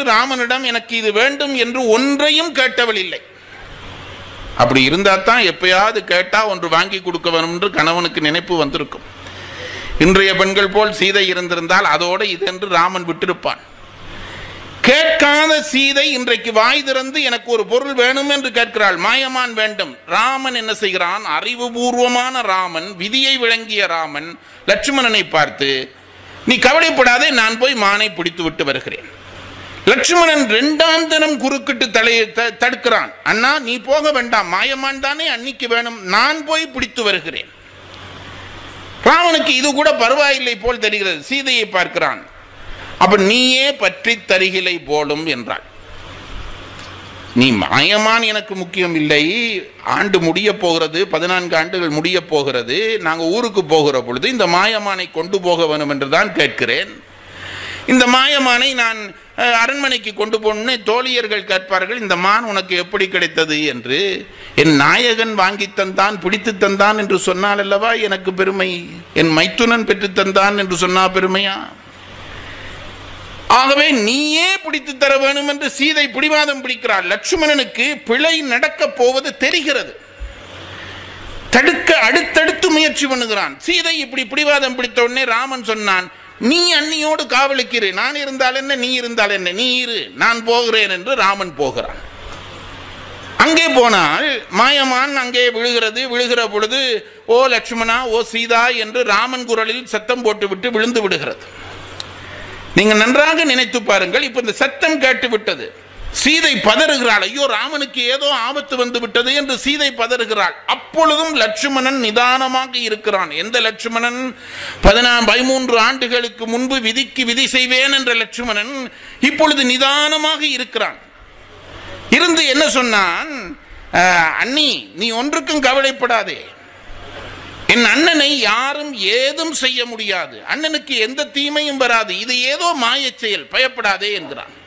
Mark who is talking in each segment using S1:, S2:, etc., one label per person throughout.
S1: கேட்டு ராமனிடம் எனக்கு இது வேண்டும் என்று ஒன்றையும் கேட்டவள் இல்லை. அப்படி இருந்தால் தான் எப்பயாவது கேட்டால் ஒன்று வாங்கி கொடுக்க வேணும் என்று கணவனுக்கு நினைப்பு வந்திருக்கும். இன்றைய பெண்கள் போல் சீதை இருந்திருந்தால் அதோடு இதென்று ராமன் விட்டிருப்பான். கேட்காத சீதை இன்றைக்கு வாய் திறந்து எனக்கு ஒரு பொருள் வேணும் என்று கேட்கிறாள். மாயமான் வேண்டும். ராமன் என்ன செய்கிறான்? அறிவுபூர்வமான ராமன் விதியை விளங்கிய ராமன் லட்சுமணனை பார்த்து நீ கவலைப்படாதே நான் போய் மானை பிடித்து விட்டு வருகிறேன். லட்சுமணன் இரண்டாம் தினம் குறுக்கிட்டு தலையை த- தடுக்கிறான். அண்ணா நீ போக வேண்டாம். மாயமான் தானே அன்னிக்கு வேணும். நான் போய் பிடித்து வருகிறேன். ராவனுக்கு இது கூட பரவாயில்லை போல் தெரிகிறது. சீதையை பார்க்கிறான். அப்ப நீயே பற்றி தருகிலை போலும் என்றாள். நீ மாயமான் எனக்கு முக்கியம் இல்லை. ஆண்டு முடிய போகிறது. பதினான்கு ஆண்டுகள் முடிய போகிறது. நாங்கள் ஊருக்கு போகிற பொழுது இந்த மாயமானை கொண்டு போக வேணும் என்று தான் கேட்கிறேன். இந்த மாயமானை நான் அரண்மனைக்கு கொண்டு போகணும்னு தோழியர்கள் கேட்பார்கள் இந்த மான் உனக்கு எப்படி கிடைத்தது என்று. என் நாயகன் வாங்கி தந்தான் பிடித்து தந்தான் என்று சொன்னால் அல்லவா எனக்கு பெருமை? என் மைத்துனன் பெற்று தந்தான் என்று சொன்னா பெருமையா? ஆகவே நீயே பிடித்து தர வேணும் என்று சீதை பிடிவாதம் பிடிக்கிறாள். லட்சுமணனுக்கு பிழை நடக்கப் போவது தெரிகிறது. தடுக்க அடுத்தடுத்து முயற்சி பண்ணுகிறான். சீதை இப்படி பிடிவாதம் பிடித்த உடனே ராமன் சொன்னான் நீ அன்னியோடு காவலுக்கிரு நான் இருந்தால் என்ன நீ இருந்தால் என்ன? நீ இரு நான் போகிறேன் என்று ராமன் போகிறான். அங்கே போனால் மாயமான் அங்கே விழுகிறது. விழுகிற பொழுது ஓ லக்ஷ்மணா ஓ சீதா என்று ராமன் குரலில் சத்தம் போட்டுவிட்டு விழுந்து விடுகிறது. நீங்கள் நன்றாக நினைத்து பாருங்கள் இப்போ இந்த சத்தம் கேட்டு விட்டது சீதை பதறுகிறாள். ஐயோ ராமனுக்கு ஏதோ ஆபத்து வந்து விட்டது என்று சீதை பதறுகிறாள். அப்பொழுதும் லட்சுமணன் நிதானமாக இருக்கிறான். எந்த லட்சுமணன்? பதினா பதிமூன்று ஆண்டுகளுக்கு முன்பு விதிக்கு விதி செய்வேன் என்ற லட்சுமணன் இப்பொழுது நிதானமாக இருக்கிறான். இருந்து என்ன சொன்னான்? அண்ணி நீ ஒன்றுக்கும் கவலைப்படாதே. என் அண்ணனை யாரும் ஏதும் செய்ய முடியாது. அண்ணனுக்கு எந்த தீமையும் வராது. இது ஏதோ மாயச் செயல். பயப்படாதே என்கிறான்.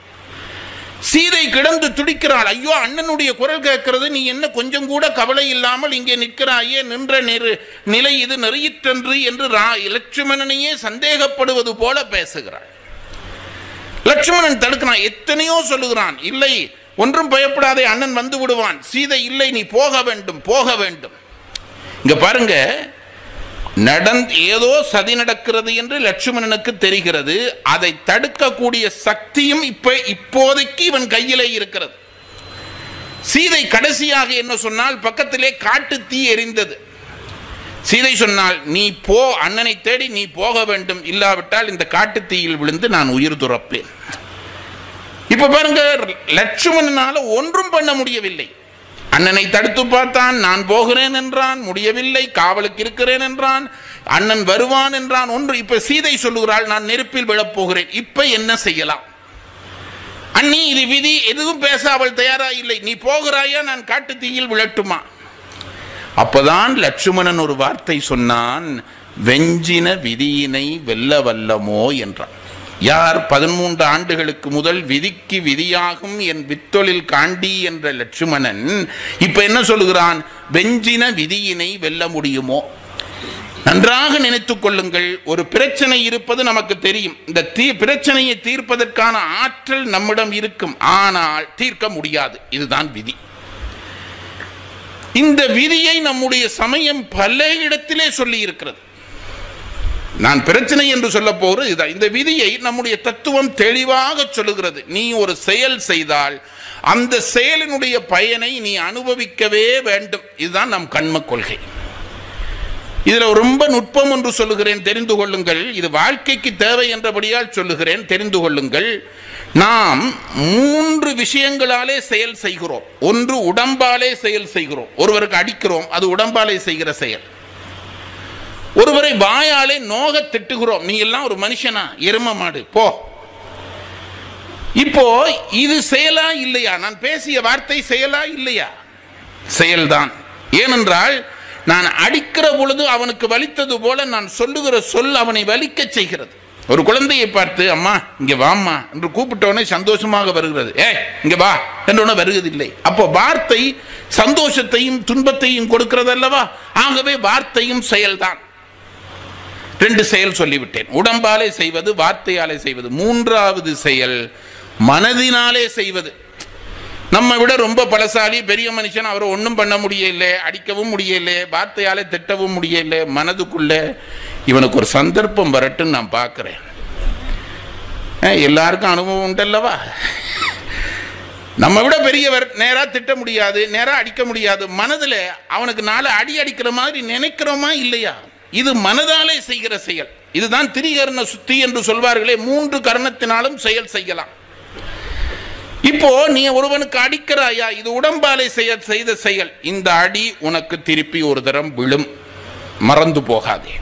S1: சீதை கிடந்து துடிக்கிறாள். ஐயோ அண்ணனுடைய குரல் கேட்கிறது. நீ என்ன கொஞ்சம் கூட கவலை இல்லாமல் இங்கே நிற்கிறாயே நின்ற நெரு நிலை இது நெறியிற்றன்று என்று ரா- லட்சுமணனையே சந்தேகப்படுவது போல பேசுகிறாள். லட்சுமணன் தடுக்கிறான். எத்தனையோ சொல்லுகிறான். இல்லை ஒன்றும் பயப்படாதே அண்ணன் வந்து விடுவான். சீதை இல்லை நீ போக வேண்டும் போக வேண்டும். இங்க பாருங்க நடந் ஏதோ சதி நடக்கிறது என்று லட்சுமணனுக்கு தெரிகிறது. அதை தடுக்கக்கூடிய சக்தியும் இப்ப இப்போதைக்கு இவன் கையிலே இருக்கிறது. சீதை கடைசியாக என்ன சொன்னால் பக்கத்திலே காட்டு தீ எரிந்தது. சீதை சொன்னால் நீ போ அண்ணனை தேடி நீ போக வேண்டும். இல்லாவிட்டால் இந்த காட்டு தீயில் விழுந்து நான் உயிர் துறப்பேன். இப்ப பாருங்க லட்சுமணனால ஒன்றும் பண்ண முடியவில்லை. அண்ணனை தடுத்து பார்த்தான். நான் போகிறேன் என்றான். முடியவில்லை. காவலுக்கு இருக்கிறேன் என்றான். அண்ணன் வருவான் என்றான். ஒன்று இப்ப சீதை சொல்லுகிறாள் நான் நெருப்பில் விழப் போகிறேன் இப்ப என்ன செய்யலாம்? அண்ணி இது விதி எதுவும் பேச அவள் தயாரா இல்லை நீ போகிறாயா? நான் காட்டு தீயில் விழட்டுமா? அப்பதான் லட்சுமணன் ஒரு வார்த்தை சொன்னான். வெஞ்சின விதியினை வெல்ல வல்லமோ என்றான். யார் பதிமூன்று ஆண்டுகளுக்கு முதல் விதிக்கு விதியாகும் என் வித்தொழில் காண்டி என்ற லட்சுமணன் இப்ப என்ன சொல்லுகிறான்? வெஞ்சின விதியினை வெல்ல முடியுமோ? நன்றாக நினைத்துக் கொள்ளுங்கள். ஒரு பிரச்சனை இருப்பது நமக்கு தெரியும். இந்த தீ பிரச்சனையை தீர்ப்பதற்கான ஆற்றல் நம்மிடம் இருக்கும். ஆனால் தீர்க்க முடியாது. இதுதான் விதி. இந்த விதியை நம்முடைய சமயம் பல இடத்திலே சொல்லி இருக்கிறது நான் பிரச்சனை என்று சொல்ல போகிறது இதுதான் இந்த விதியை நம்முடைய தத்துவம் தெளிவாக சொல்லுகிறது. நீ ஒரு செயல் செய்தால் அந்த செயலினுடைய பயனை நீ அனுபவிக்கவே வேண்டும். இதுதான் நம் கண்ம கொள்கை. இதில் ரொம்ப நுட்பம் என்று சொல்லுகிறேன். தெரிந்து கொள்ளுங்கள். இது வாழ்க்கைக்கு தேவை என்றபடியால் சொல்லுகிறேன். தெரிந்து கொள்ளுங்கள். நாம் மூன்று விஷயங்களாலே செயல் செய்கிறோம். ஒன்று உடம்பாலே செயல் செய்கிறோம். ஒருவருக்கு அடிக்கிறோம். அது உடம்பாலே செய்கிற செயல். ஒருவரை வாயாலே நோக திட்டுகிறோம். நீ எல்லாம் ஒரு மனுஷனா? எரும மாடு. போ. இப்போ இது செயலா இல்லையா? நான் பேசிய வார்த்தை செயலா இல்லையா? செயல்தான். ஏனென்றால் நான் அடிக்கிற பொழுது அவனுக்கு வலித்தது போல நான் சொல்லுகிற சொல் அவனை வலிக்கச் செய்கிறது. ஒரு குழந்தையை பார்த்து அம்மா இங்க வாம்மா என்று கூப்பிட்டவனே சந்தோஷமாக வருகிறது. ஏ இங்க வா என்றோன வருவதில்லை. அப்போ வார்த்தை சந்தோஷத்தையும் துன்பத்தையும் கொடுக்கிறது அல்லவா ஆகவே வார்த்தையும் செயல்தான். ரெண்டு செயல் சொல்லிவிட்டேன். உடம்பாலே செய்வது வார்த்தையாலே செய்வது. மூன்றாவது செயல் மனதினாலே செய்வது. நம்ம விட ரொம்ப பலசாலி பெரிய மனுஷன் அவரை ஒன்றும் பண்ண முடியல அடிக்கவும் முடியல வார்த்தையால திட்டவும் முடியல மனதுக்குள்ள இவனுக்கு ஒரு சந்தர்ப்பம் வரட்டுன்னு நான் பார்க்குறேன். எல்லாருக்கும் அனுபவம் உண்டல்லவா? நம்ம விட பெரியவர் நேராக திட்ட முடியாது நேராக அடிக்க முடியாது. மனதில் அவனுக்கு நாலு அடி அடிக்கிற மாதிரி நினைக்கிறோமா இல்லையா? இது மனதாலே செய்கிற செயல். இதுதான் திரிகரண சுத்தி என்று சொல்வார்களே மூன்று கரணத்தினாலும் செயல் செய்யலாம். இப்போ நீ ஒருவனுக்கு அடிக்கிறாயா இது உடம்பாலே செய்ய செய்த செயல். இந்த அடி உனக்கு திருப்பி ஒரு தரம் விழும். மறந்து போகாதே.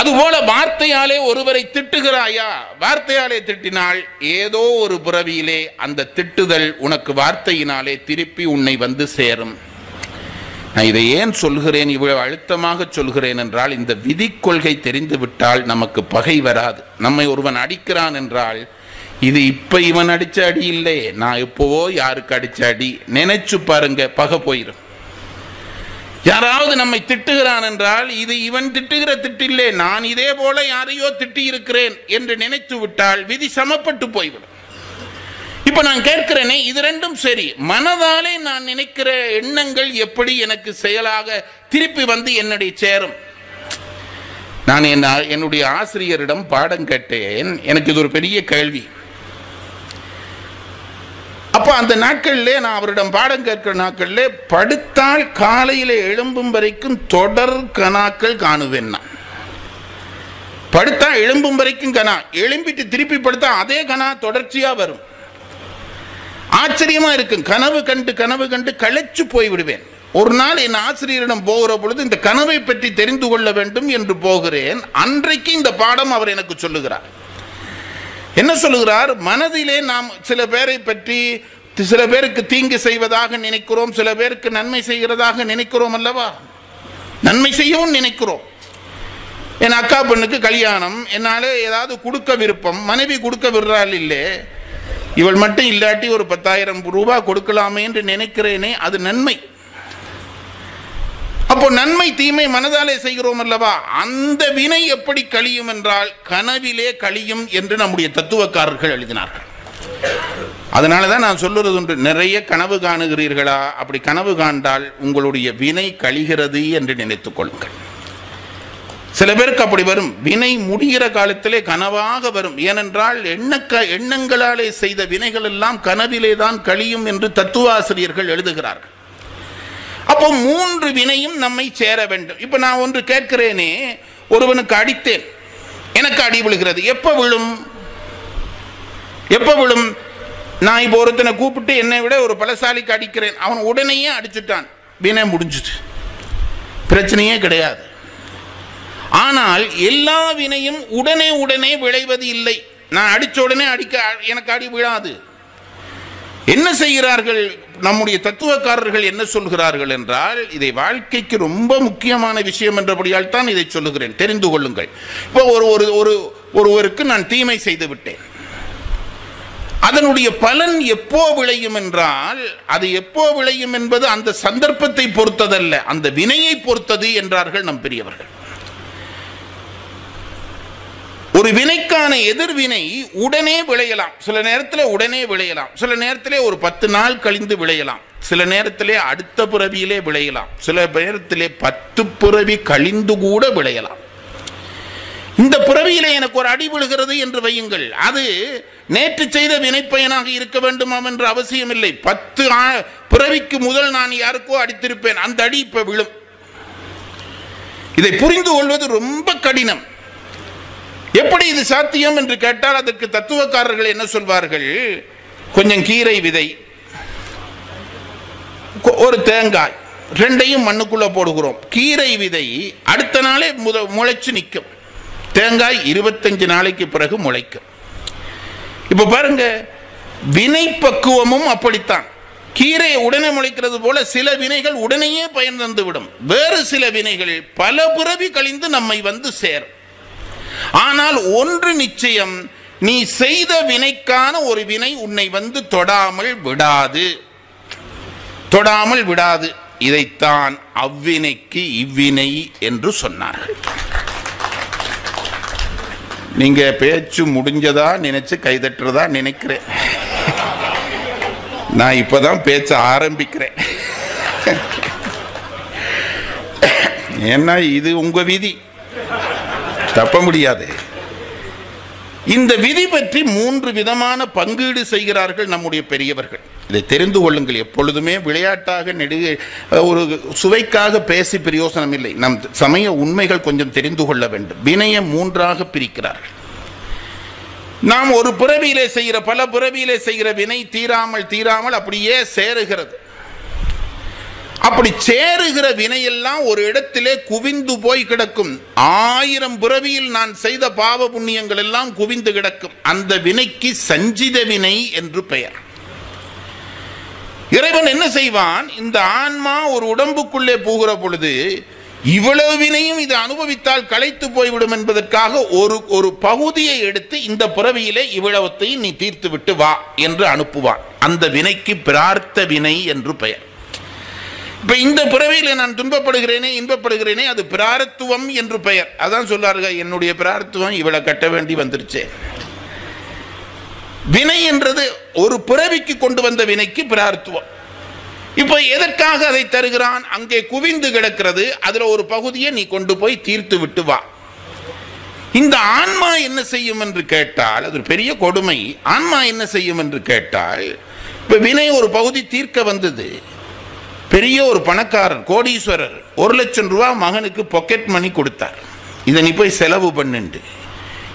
S1: அதுபோல வார்த்தையாலே ஒருவரை திட்டுகிறாயா வார்த்தையாலே திட்டினால் ஏதோ ஒரு புறவியிலே அந்த திட்டுதல் உனக்கு வார்த்தையினாலே திருப்பி உன்னை வந்து சேரும். நான் இதை ஏன் சொல்கிறேன்? இவ்வளவு அழுத்தமாக சொல்கிறேன் என்றால் இந்த விதி கொள்கை தெரிந்துவிட்டால் நமக்கு பகை வராது. நம்மை ஒருவன் அடிக்கிறான் என்றால் இது இப்ப இவன் அடிச்ச அடி இல்லை நான் எப்போவோ யாருக்கு அடிச்ச அடி? நினைச்சு பாருங்க பகை போயிடும் யாராவது நம்மை திட்டுகிறான் என்றால் இது இவன் திட்டுகிற திட்டில்லே நான் இதே போல யாரையோ திட்டி இருக்கிறேன் என்று நினைத்து விட்டால் விதி சமப்பட்டு போய்விடும். இப்போ நான் கேட்கிறேனே இது ரெண்டும் சரி. மனதாலே நான் நினைக்கிற எண்ணங்கள் எப்படி எனக்கு செயலாக திருப்பி வந்து என்னுடைய சேரும்? நான் என் என்னுடைய ஆசிரியரிடம் பாடம் கேட்டேன். எனக்கு இது ஒரு பெரிய கேள்வி. அப்போ அந்த நாட்களிலே நான் அவரிடம் பாடம் கேட்கிற நாட்களிலே படுத்தால் காலையில் எழும்பும் வரைக்கும் தொடர் கணாக்கள் காணுவேன் நான். படுத்தா எழும்பும் வரைக்கும் கணா. எழும்பிட்டு திருப்பி படுத்தா அதே கணா தொடர்ச்சியா வரும். ஆச்சரியமா இருக்கும் கனவு கண்டு கனவு கண்டு களைச்சு போய் விடுவேன் ஒரு நாள் என் ஆசிரியரிடம் போகிற பொழுது இந்த கனவை பற்றி தெரிந்து கொள்ள வேண்டும் என்று போகிறேன். அன்றைக்கு இந்த பாடம் அவர் எனக்கு சொல்லுகிறார். என்ன சொல்லுகிறார்? மனதிலே நாம் சில பேரை பற்றி சில பேருக்கு தீங்கு செய்வதாக நினைக்கிறோம் சில பேருக்கு நன்மை செய்கிறதாக நினைக்கிறோம் அல்லவா? நன்மை செய்யவும் நினைக்கிறோம். என் அக்கா பெண்ணுக்கு கல்யாணம் என்னால் ஏதாவது கொடுக்க விருப்பம் மனைவி கொடுக்க விடுறாள் இல்லை இவள் மட்டும் இல்லாட்டி ஒரு பத்தாயிரம் ரூபாய் கொடுக்கலாமே என்று நினைக்கிறேனே அது நன்மை. அப்போ நன்மை தீமை மனதாலே செய்கிறோம் அல்லவா? அந்த வினை எப்படி கழியும் என்றால் கனவிலே கழியும் என்று நம்முடைய தத்துவக்காரர்கள் எழுதினார்கள். அதனால தான் நான் சொல்லுறது ஒன்று நிறைய கனவு காணுகிறீர்களா? அப்படி கனவு காண்டால் உங்களுடைய வினை கழிகிறது என்று நினைத்துக் கொள்ளுங்கள். சில பேருக்கு அப்படி வரும். வினை முடிகிற காலத்திலே கனவாக வரும். ஏனென்றால் எண்ணக்க எண்ணங்களாலே செய்த வினைகள் எல்லாம் கனவிலே தான் கழியும் என்று தத்துவாசிரியர்கள் எழுதுகிறார்கள். அப்போ மூன்று வினையும் நம்மை சேர வேண்டும். இப்போ நான் ஒன்று கேட்கிறேனே ஒருவனுக்கு அடித்தேன். எனக்கு அடி விழுகிறது. எப்போ விழும்? எப்போ விழும்? நான் இப்போ ஒருத்தனை கூப்பிட்டு என்னை விட ஒரு பலசாலிக்கு அடிக்கிறேன். அவன் உடனேயே அடிச்சுட்டான். வினை முடிஞ்சுது. பிரச்சனையே கிடையாது. ஆனால் எல்லா வினையும் உடனே உடனே விளைவது இல்லை. நான் அடிச்ச உடனே அடிக்க எனக்கு அடி விழாது. என்ன செய்கிறார்கள்? நம்முடைய தத்துவக்காரர்கள் என்ன சொல்கிறார்கள் என்றால் இதை வாழ்க்கைக்கு ரொம்ப முக்கியமான விஷயம் என்றபடியால் தான் இதை சொல்லுகிறேன். தெரிந்து கொள்ளுங்கள். இப்போ ஒரு ஒரு ஒரு ஒருவருக்கு நான் தீமை செய்து விட்டேன். அதனுடைய பலன் எப்போ விளையும் என்றால் அது எப்போ விளையும் என்பது அந்த சந்தர்ப்பத்தை பொறுத்ததல்ல. அந்த வினையை பொறுத்தது என்றார்கள் நம் பெரியவர்கள். ஒரு வினைக்கான எதிர்வினை உடனே விளையலாம். சில நேரத்தில் உடனே விளையலாம். சில நேரத்திலே ஒரு பத்து நாள் கழிந்து விளையலாம். சில நேரத்திலே அடுத்த பிறவியிலே விளையலாம். சில நேரத்திலே பத்து பிறவி கழிந்து கூட விளையலாம். இந்த பிறவியிலே எனக்கு ஒரு அடி விழுகிறது என்று வையுங்கள். அது நேற்று செய்த வினைப்பயனாக இருக்க வேண்டுமாம் என்று அவசியம் இல்லை பத்து பிறவிக்கு முதல் நான் யாருக்கோ அடித்திருப்பேன். அந்த அடி இப்ப விழும். இதை புரிந்து கொள்வது ரொம்ப கடினம். எப்படி இது சாத்தியம் என்று கேட்டால் அதற்கு தத்துவக்காரர்கள் என்ன சொல்வார்கள்? கொஞ்சம் கீரை விதை கொ- ஒரு தேங்காய் ரெண்டையும் மண்ணுக்குள்ளே போடுகிறோம். கீரை விதை அடுத்த நாளே முத முளைச்சு நிற்கும். தேங்காய் இருபத்தஞ்சு நாளைக்கு பிறகு முளைக்கும். இப்போ பாருங்க வினை பக்குவமும் அப்படித்தான். கீரை உடனே முளைக்கிறது போல சில வினைகள் உடனேயே பயன் தந்துவிடும். வேறு சில வினைகள் பல பிறவி கழிந்து நம்மை வந்து சேரும். ஆனால் ஒன்று நிச்சயம் நீ செய்த வினைக்கான ஒரு வினை உன்னை வந்து தொடாமல் விடாது. தொடாமல் விடாது. இதைத்தான் அவ்வினைக்கு இவ்வினை என்று சொன்னார்கள். நீங்க பேச்சு முடிஞ்சதா நினைச்சு கைதட்டுறதா நினைக்கிறேன். நான் இப்பதான் பேச்ச ஆரம்பிக்கிறேன். ஏன்னா இது உங்க விதி. தப்ப முடியாது. இந்த விதி பற்றி மூன்று விதமான பங்கீடு செய்கிறார்கள் நம்முடைய பெரியவர்கள். இதை தெரிந்து கொள்ளுங்கள். எப்பொழுதுமே விளையாட்டாக நெடுக ஒரு சுவைக்காக பேசி பிரயோசனம் இல்லை. நம் சமய உண்மைகள் கொஞ்சம் தெரிந்து கொள்ள வேண்டும். வினய மூன்றாக பிரிக்கிறார்கள். நாம் ஒரு பிறவியிலே செய்கிற பல பிறவியிலே செய்கிற வினை தீராமல் தீராமல் அப்படியே சேருகிறது. அப்படி சேருகிற வினையெல்லாம் ஒரு இடத்திலே குவிந்து போய் கிடக்கும். ஆயிரம் பிறவியில் நான் செய்த பாவ புண்ணியங்கள் எல்லாம் குவிந்து கிடக்கும். அந்த வினைக்கு சஞ்சித வினை என்று பெயர். இறைவன் என்ன செய்வான்? இந்த ஆன்மா ஒரு உடம்புக்குள்ளே போகிற பொழுது இவ்வளவு வினையும் இது அனுபவித்தால் களைத்து போய்விடும் என்பதற்காக ஒரு ஒரு பகுதியை எடுத்து இந்த பிறவியிலே இவ்வளவத்தையும் நீ தீர்த்து விட்டு வா என்று அனுப்புவான். அந்த வினைக்கு பிரார்த்த வினை என்று பெயர். இப்ப இந்த பிறவியில நான் துன்பப்படுகிறேனே இன்பப்படுகிறேனே அது பிராரத்துவம் என்று பெயர். அதான் சொல்றார்கள் என்னுடைய பிராரத்துவம் இவளை கட்ட வேண்டி வந்துருச்சு. வினை என்றது ஒரு பிறவிக்கு கொண்டு வந்த வினைக்கு பிரார்த்துவம். இப்போ எதற்காக அதை தருகிறான்? அங்கே குவிந்து கிடக்கிறது அதில் ஒரு பகுதியை நீ கொண்டு போய் தீர்த்து விட்டு வா. இந்த ஆன்மா என்ன செய்யும் என்று கேட்டால் அது ஒரு பெரிய கொடுமை. ஆன்மா என்ன செய்யும் என்று கேட்டால் இப்போ வினை ஒரு பகுதி தீர்க்க வந்தது. பெரிய ஒரு பணக்காரர் கோடீஸ்வரர் ஒரு லட்சம் ரூபா மகனுக்கு பாக்கெட் மணி கொடுத்தார். இதை நீ போய் செலவு பண்ணுண்டு.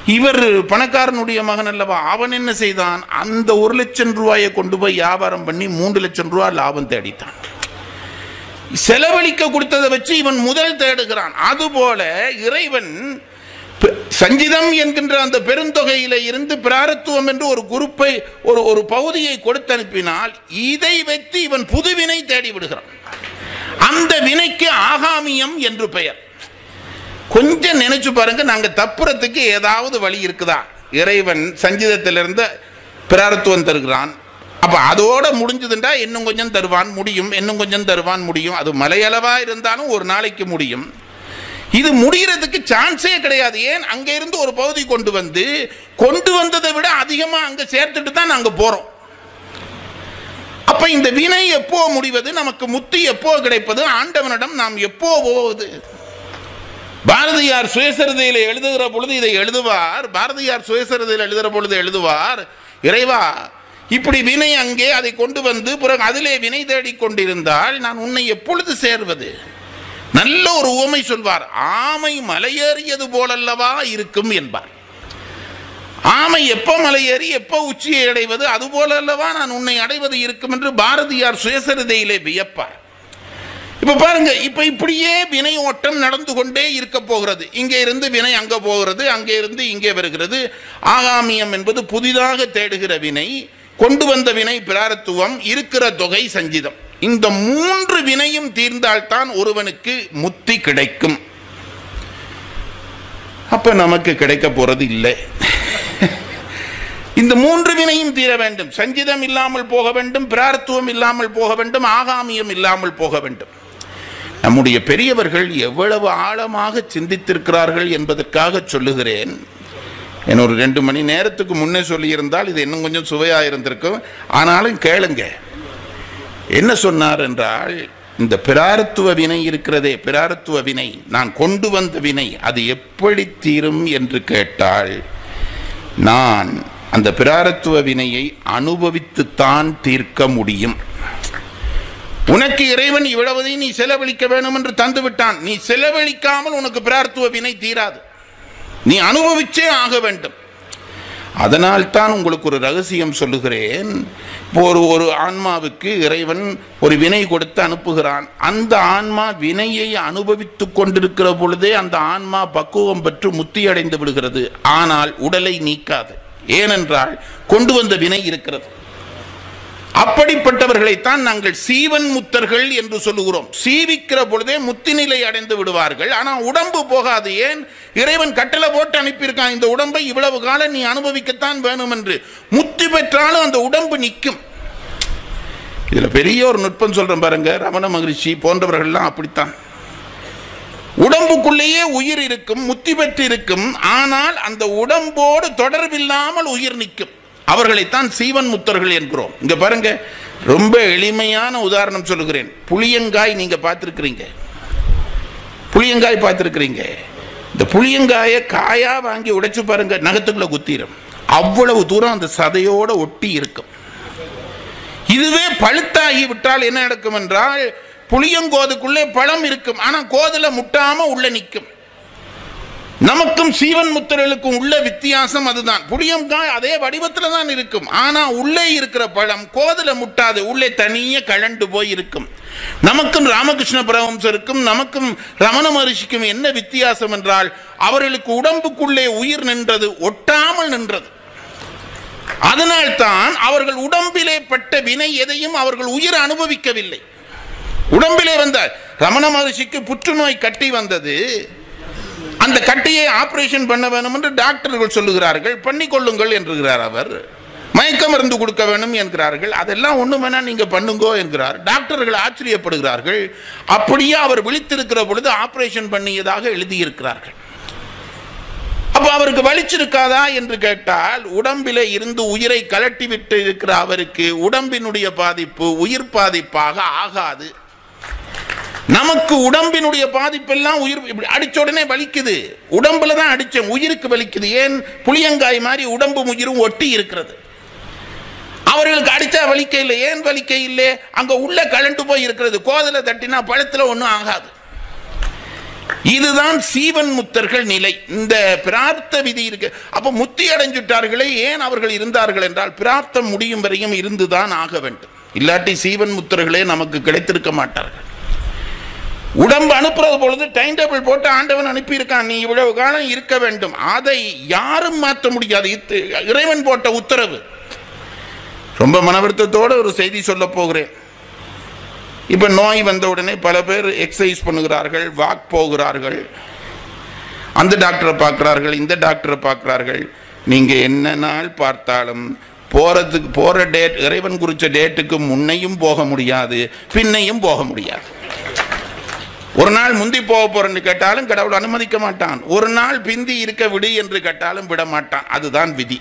S1: இவர் பணக்காரனுடைய மகன் அல்லவா? அவன் என்ன செய்தான்? அந்த ஒரு லட்சம் ரூபாயை கொண்டு போய் வியாபாரம் பண்ணி மூன்று லட்சம் ரூபாய் லாபம் தேடித்தான். செலவழிக்க கொடுத்ததை வச்சு இவன் முதல் தேடுகிறான். அதுபோல இறைவன் சஞ்சிதம் என்கின்ற அந்த பெருந்தொகையில இருந்து பிராரத்துவம் என்று ஒரு குரூப்பை ஒரு ஒரு பகுதியை கொடுத்து அனுப்பினால் இதை வைத்து இவன் புதுவினை தேடி விடுகிறான். அந்த வினைக்கு ஆகாமியம் என்று பெயர். கொஞ்சம் நினைச்சு பாருங்க நாங்க தப்புறத்துக்கு ஏதாவது வழி இருக்குதா? இறைவன் சஞ்சிதத்திலிருந்து பிராரத்துவம் தருகிறான். அப்போ அதோட முடிஞ்சதுண்டா இன்னும் கொஞ்சம் தருவான் முடியும் இன்னும் கொஞ்சம் தருவான் முடியும். அது மலையளவாக இருந்தாலும் ஒரு நாளைக்கு முடியும். இது முடிகிறதுக்கு சான்ஸே கிடையாது. ஏன்? அங்கே இருந்து ஒரு பகுதி கொண்டு வந்து கொண்டு வந்ததை விட அதிகமாக அங்கே சேர்த்துட்டு தான் நாங்கள் போகிறோம் அப்போ இந்த வினை எப்போ முடிவது? நமக்கு முத்து எப்போ கிடைப்பது? ஆண்டவனிடம் நாம் எப்போ போவது? பாரதியார் சுயசரிதையில் எழுதுகிற பொழுது இதை எழுதுவார். பாரதியார் சுயசரிதையில் எழுதுகிற பொழுது எழுதுவார் இறைவா இப்படி வினை அங்கே அதை கொண்டு வந்து பிறகு அதிலே வினை தேடிக் கொண்டிருந்தால் நான் உன்னை எப்பொழுது சேர்வது? நல்ல ஒரு உவமை சொல்வார். ஆமை மலையேறியது போலல்லவா இருக்கும் என்பார். ஆமை எப்போ மலையேறி எப்போ உச்சியை அடைவது அதுபோல அல்லவா நான் உன்னை அடைவது இருக்கும் என்று பாரதியார் சுயசரிதையிலே வியப்பார். இப்போ பாருங்க இப்போ இப்படியே வினை ஓட்டம் நடந்து கொண்டே இருக்க போகிறது. இங்கே இருந்து வினை அங்கே போகிறது அங்கே இருந்து இங்கே வருகிறது. ஆகாமியம் என்பது புதிதாக தேடுகிற வினை கொண்டு வந்த வினை பிராரத்துவம் இருக்கிற தொகை சஞ்சிதம். இந்த மூன்று வினையும் தீர்ந்தால்தான் ஒருவனுக்கு முத்தி கிடைக்கும். அப்ப நமக்கு கிடைக்க போறது இல்லை. இந்த மூன்று வினையும் தீர வேண்டும். சஞ்சிதம் இல்லாமல் போக வேண்டும் பிரார்த்துவம் இல்லாமல் போக வேண்டும் ஆகாமியம் இல்லாமல் போக வேண்டும். நம்முடைய பெரியவர்கள் எவ்வளவு ஆழமாக சிந்தித்திருக்கிறார்கள் என்பதற்காக சொல்லுகிறேன். என் ஒரு ரெண்டு மணி நேரத்துக்கு முன்னே சொல்லியிருந்தால் இது இன்னும் கொஞ்சம் சுவையாக இருந்திருக்கும். ஆனாலும் கேளுங்க. என்ன சொன்னார் என்றால் இந்த பிராரத்துவ வினை இருக்கிறதே பிராரத்துவ வினை நான் கொண்டு வந்த வினை அது எப்படி தீரும் என்று கேட்டால் நான் அந்த பிராரத்துவ வினையை அனுபவித்துத்தான் தீர்க்க முடியும். உனக்கு இறைவன் இவ்வளவதை நீ செலவழிக்க வேண்டும் என்று தந்து விட்டான் நீ செலவழிக்காமல் உனக்கு பிரார்த்துவ வினை தீராது. நீ அனுபவிச்சே ஆக வேண்டும். அதனால் தான் உங்களுக்கு ஒரு ரகசியம் சொல்லுகிறேன். ஒரு ஒரு ஆன்மாவுக்கு இறைவன் ஒரு வினை கொடுத்து அனுப்புகிறான். அந்த ஆன்மா வினையை அனுபவித்துக் கொண்டிருக்கிற பொழுதே அந்த ஆன்மா பக்குவம் பெற்று முத்தி அடைந்து விடுகிறது. ஆனால் உடலை நீக்காது. ஏனென்றால் கொண்டு வந்த வினை இருக்கிறது. அப்படிப்பட்டவர்களைத்தான் நாங்கள் சீவன் முத்தர்கள் என்று சொல்லுகிறோம். சீவிக்கிற பொழுதே முத்திநிலை அடைந்து விடுவார்கள். ஆனால் உடம்பு போகாது. ஏன்? இறைவன் கட்டளை போட்டு அனுப்பியிருக்கான். இந்த உடம்பை இவ்வளவு காலம் நீ அனுபவிக்கத்தான் வேணும் என்று முத்தி பெற்றாலும் அந்த உடம்பு நிற்கும். இதில் பெரிய ஒரு நுட்பம் சொல்கிறேன் பாருங்க. ரமண மகிழ்ச்சி போன்றவர்கள்லாம் அப்படித்தான். உடம்புக்குள்ளேயே உயிர் இருக்கும் முத்தி பெற்று இருக்கும் ஆனால் அந்த உடம்போடு தொடர்பில்லாமல் உயிர் நிற்கும். அவர்களைத்தான் சீவன் முத்தர்கள் என்கிறோம். இங்க பாருங்க ரொம்ப எளிமையான உதாரணம் சொல்லுகிறேன். புளியங்காய் நீங்க பார்த்துருக்கிறீங்க. புளியங்காய் பார்த்துருக்கிறீங்க. இந்த புளியங்காயை காயா வாங்கி உடைச்சு பாருங்க நகத்துக்குள்ள குத்திரும். அவ்வளவு தூரம் அந்த சதையோட ஒட்டி இருக்கும். இதுவே பழுத்தாகி விட்டால் என்ன நடக்கும் என்றால் புளியங்கோதுக்குள்ளே பழம் இருக்கும். ஆனால் கோதில் முட்டாம உள்ள நிற்கும். நமக்கும் சீவன் முத்திரலுக்கும் உள்ள வித்தியாசம் அதுதான். புளியங்காய் அதே வடிவத்தில் தான் இருக்கும். ஆனால் உள்ளே இருக்கிற பழம் கோதில முட்டாது. உள்ளே தனியே கழண்டு போய் இருக்கும். நமக்கும் ராமகிருஷ்ண பரமஹம்சருக்கும் நமக்கும் ரமண மகரிஷிக்கும் என்ன வித்தியாசம் என்றால் அவர்களுக்கு உடம்புக்குள்ளே உயிர் நின்றது ஒட்டாமல் நின்றது. அதனால்தான் அவர்கள் உடம்பிலே பட்ட வினை எதையும் அவர்கள் உயிர் அனுபவிக்கவில்லை. உடம்பிலே வந்த ரமண மகரிஷிக்கு புற்றுநோய் கட்டி வந்தது. அந்த கட்டியை ஆபரேஷன் பண்ண வேணும் என்று டாக்டர்கள் சொல்லுகிறார்கள். பண்ணிக்கொள்ளுங்கள் என்கிறார் அவர். மயக்க மருந்து கொடுக்க வேணும் என்கிறார்கள். அதெல்லாம் ஒன்று வேணா நீங்கள் பண்ணுங்கோ என்கிறார். டாக்டர்கள் ஆச்சரியப்படுகிறார்கள். அப்படியே அவர் விழித்திருக்கிற பொழுது ஆபரேஷன் பண்ணியதாக எழுதியிருக்கிறார்கள். அப்போ அவருக்கு வலிச்சிருக்காதா என்று கேட்டால் உடம்பில் இருந்து உயிரை கலட்டி விட்டு இருக்கிற அவருக்கு உடம்பினுடைய பாதிப்பு உயிர் பாதிப்பாக ஆகாது. நமக்கு உடம்பினுடைய பாதிப்பெல்லாம் உயிர் இப்படி அடிச்ச உடனே வலிக்குது. உடம்புல தான் அடித்தேன் உயிருக்கு வலிக்குது. ஏன்? புளியங்காய் மாதிரி உடம்பு உயிரும் ஒட்டி இருக்கிறது. அவர்களுக்கு அடிச்சா வலிக்க இல்லை. ஏன் வலிக்க இல்லை? அங்க உள்ள கலண்டு போய் இருக்கிறது. கோதலை தட்டினா பழத்தில் ஒன்றும் ஆகாது. இதுதான் சீவன் முத்தர்கள் நிலை. இந்த பிரார்த்த விதி இருக்கு. அப்ப முத்தி அடைஞ்சுட்டார்களே. ஏன் அவர்கள் இருந்தார்கள் என்றால் பிரார்த்தம் முடியும் வரையும் இருந்துதான் ஆக வேண்டும். இல்லாட்டி சீவன் முத்தர்களே நமக்கு கிடைத்திருக்க மாட்டார்கள். உடம்பு அனுப்புறது பொழுது டைம் டேபிள் போட்டு ஆண்டவன் அனுப்பியிருக்கான். நீ இவ்வளவு காலம் இருக்க வேண்டும். அதை யாரும் மாற்ற முடியாது. இத்து- இறைவன் போட்ட உத்தரவு. ரொம்ப மனவருத்தத்தோடு ஒரு செய்தி சொல்ல போகிறேன். இப்போ நோய் வந்த உடனே பல பேர் எக்ஸசைஸ் பண்ணுகிறார்கள் வாக் போகிறார்கள். அந்த டாக்டரை பார்க்குறார்கள் இந்த டாக்டரை பார்க்குறார்கள். நீங்கள் என்ன நாள் பார்த்தாலும் போகிறதுக்கு போகிற டேட் இறைவன் குறித்த டேட்டுக்கு முன்னையும் போக முடியாது பின்னையும் போக முடியாது. ஒரு நாள் முந்தி போக போறேன்னு கேட்டாலும் கடவுள் அனுமதிக்க மாட்டான். ஒரு நாள் பிந்தி இருக்க விடு என்று கேட்டாலும் விட மாட்டான். அதுதான் விதி.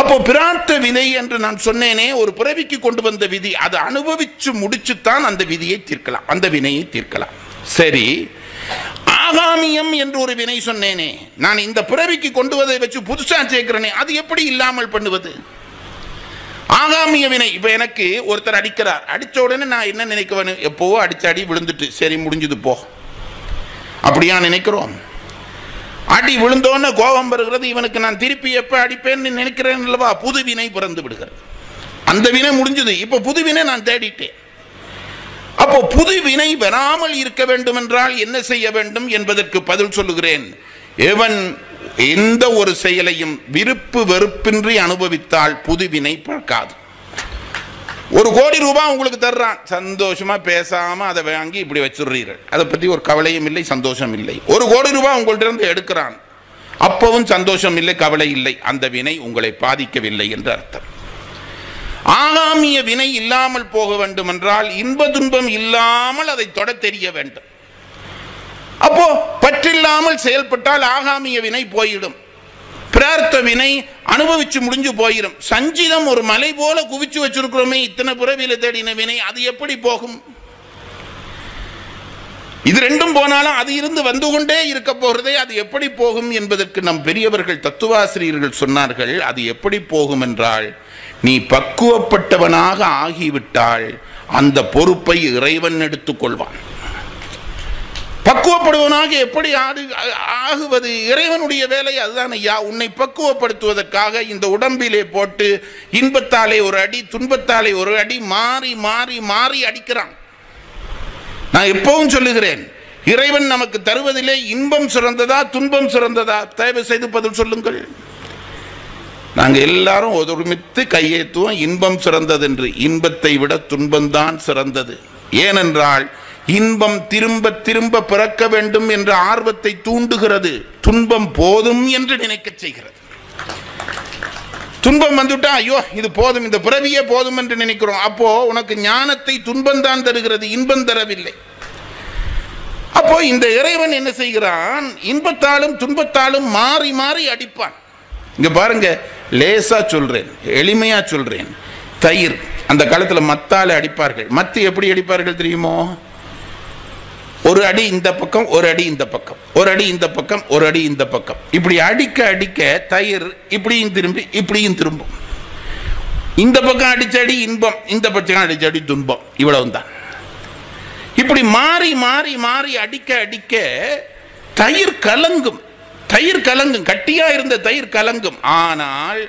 S1: அப்போ பிரார்த்த வினை என்று நான் சொன்னேனே ஒரு பிறவிக்கு கொண்டு வந்த விதி அதை அனுபவிச்சு முடிச்சுத்தான் அந்த விதியை தீர்க்கலாம். அந்த வினையை தீர்க்கலாம். சரி ஆகாமியம் என்று ஒரு வினை சொன்னேனே. நான் இந்த பிறவிக்கு கொண்டு வதை வச்சு புதுசா சேர்க்கிறேனே அது எப்படி இல்லாமல் பண்ணுவது? ஆகாமிய வினை இப்போ எனக்கு ஒருத்தர் அடிக்கிறார். அடித்த உடனே நான் என்ன நினைக்குவேன்? எப்போவோ அடித்து அடி விழுந்துட்டு. சரி முடிஞ்சது போ. அப்படியா நினைக்கிறோம்? அடி விழுந்தோன்னு கோபம் வருகிறது. இவனுக்கு நான் திருப்பி எப்போ அடிப்பேன்னு நினைக்கிறேன் இல்லவா புது வினை பிறந்து விடுகிறது. அந்த வினை முடிஞ்சது. இப்போ புது வினை நான் தேடிட்டேன். அப்போ புது வினை வராமல் இருக்க வேண்டும் என்றால் என்ன செய்ய வேண்டும் என்பதற்கு பதில் சொல்லுகிறேன். எவன் எந்த ஒரு செயலையும் விருப்பு வெறுப்பின்றி அனுபவித்தால் புது வினை பழக்காது. ஒரு கோடி ரூபாய் உங்களுக்கு தர்றான். சந்தோஷமா பேசாம அதை வாங்கி இப்படி வச்சுடுறீர்கள். அதை பத்தி ஒரு கவலையும் இல்லை சந்தோஷம் இல்லை. ஒரு கோடி ரூபாய் உங்கள்ட்ட இருந்து எடுக்கிறான். அப்பவும் சந்தோஷம் இல்லை கவலை இல்லை. அந்த வினை உங்களை பாதிக்கவில்லை என்று அர்த்தம். ஆகாமிய வினை இல்லாமல் போக வேண்டும் என்றால் இன்ப துன்பம் இல்லாமல் அதை தொட தெரிய வேண்டும். அப்போ பற்றில்லாமல் செயல்பட்டால் ஆகாமிய வினை போயிடும். பிரார்த்த வினை அனுபவிச்சு முடிஞ்சு போயிடும் சஞ்சிதம் ஒரு மலை போல குவிச்சு வச்சிருக்கிறோமே இத்தனை பிறவியில தேடின வினை அது எப்படி போகும்? இது ரெண்டும் போனாலும் அது இருந்து வந்து கொண்டே இருக்க போகிறதே அது எப்படி போகும் என்பதற்கு நம் பெரியவர்கள் தத்துவாசிரியர்கள் சொன்னார்கள் அது எப்படி போகும் என்றால் நீ பக்குவப்பட்டவனாக ஆகிவிட்டால் அந்த பொறுப்பை இறைவன் எடுத்துக்கொள்வான். பக்குவப்படுவனாக எப்படி ஆடு ஆகுவது? இறைவனுடைய வேலை அதுதான். ஐயா உன்னை பக்குவப்படுத்துவதற்காக இந்த உடம்பிலே போட்டு இன்பத்தாலே ஒரு அடி துன்பத்தாலே ஒரு அடி மாறி மாறி மாறி அடிக்கிறான். நான் எப்பவும் சொல்லுகிறேன் இறைவன் நமக்கு தருவதிலே இன்பம் சிறந்ததா துன்பம் சிறந்ததா? தயவு செய்து பதில் சொல்லுங்கள். நாங்கள் எல்லாரும் ஒருமித்து கையேத்துவோம் இன்பம் சிறந்தது என்று இன்பத்தை விட துன்பம்தான் சிறந்தது. ஏனென்றால் இன்பம் திரும்ப திரும்ப பிறக்க வேண்டும் என்ற ஆர்வத்தை தூண்டுகிறது. துன்பம் போதும் என்று நினைக்கச் செய்கிறது. துன்பம் வந்துட்டா ஐயோ இது போதும் இந்த பிறவியே போதும் என்று நினைக்கிறோம். அப்போ உனக்கு ஞானத்தை துன்பம் தான் தருகிறது இன்பம் தரவில்லை. அப்போ இந்த இறைவன் என்ன செய்கிறான்? இன்பத்தாலும் துன்பத்தாலும் மாறி மாறி அடிப்பான். இங்க பாருங்க லேசா சொல்றேன் எளிமையா சொல்றேன். தயிர் அந்த காலத்தில் மத்தால அடிப்பார்கள். மத்து எப்படி அடிப்பார்கள் தெரியுமோ? ஒரு அடி இந்த பக்கம் ஒரு அடி இந்த பக்கம். ஒரு அடி இந்த பக்கம் ஒரு அடி இந்த பக்கம். இப்படி அடிக்க அடிக்க தயிர் இப்படியும் திரும்பி இப்படியும் திரும்பும். இந்த பக்கம் அடிச்சடி இன்பம் இந்த பக்கம் அடிச்சடி துன்பம். இவ்வளவு தான் இப்படி மாறி மாறி மாறி அடிக்க அடிக்க தயிர் கலங்கும். தயிர் கலங்கும். கட்டியா இருந்த தயிர் கலங்கும். ஆனால்